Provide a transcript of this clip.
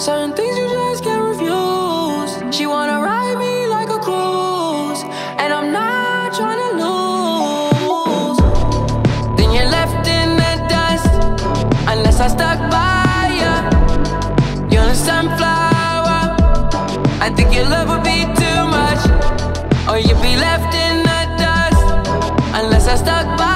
Certain things you just can't refuse. She wanna ride me like a cruise, and I'm not trying to lose. Then you're left in the dust, unless I stuck by you. You're a sunflower. I think your love would be too much, or you'd be left in the dust, unless I stuck by.